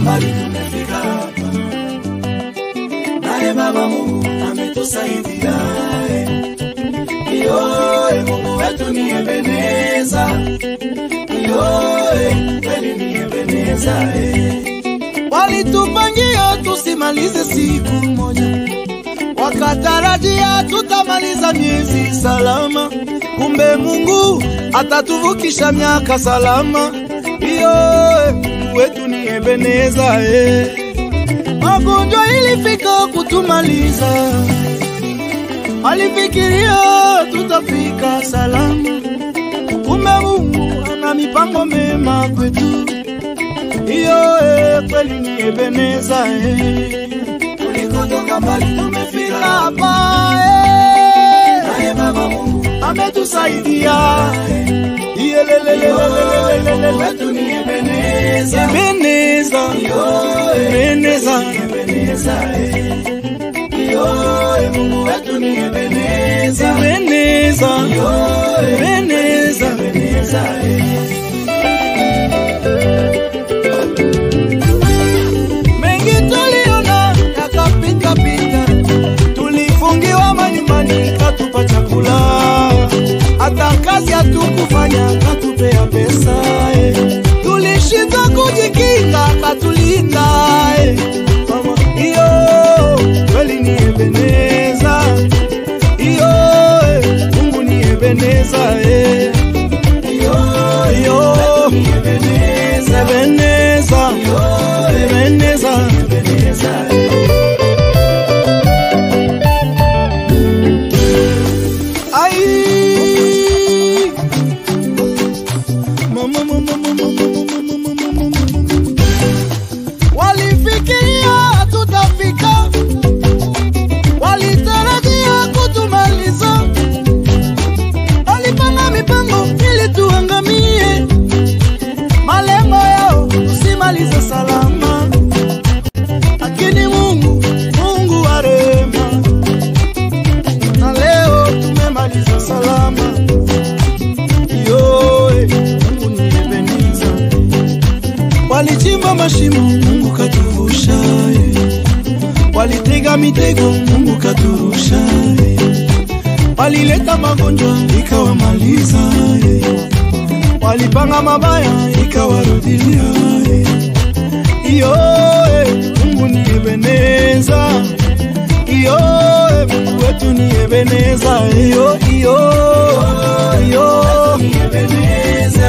Mbali tumefika hapa, naye Baba Mungu ametusaidia. Yoe, Mungu wetu ni Ebeneza, kweli ni Ebeneza. Walitupangia tusimalize siku moja, wakatarajia tutamaliza miezi salama, kumbe Mungu atatuvukisha miaka salama. Yoe, Mungu ni Ebeneza. eh. Magonjwa ilifika kutumaliza, alifikiria tutafika salama, kumbe Mungu ana mipango mema kwetu. Iyo eh, kweli ni Ebeneza eh. Tulikotoka mbali tumefika hapa eh. Naye Baba Mungu ametusaidia eh. Iyelelelelelelelelele. Ebeneza, Ebeneza, eh. Ebeneza, Mungu Ebeneza, Ebeneza, Ebeneza, Ebeneza, Ebeneza Walitega mitego, Mungu katurusha. eh. Walileta magonjwa, ikawamaliza. eh. Walipanga mabaya, ikawarudilia. iyo Yoe, Mungu ni Ebeneza. iyo Mungu wetu ni Ebeneza. Iyo, iyo, iyo. Ebeneza,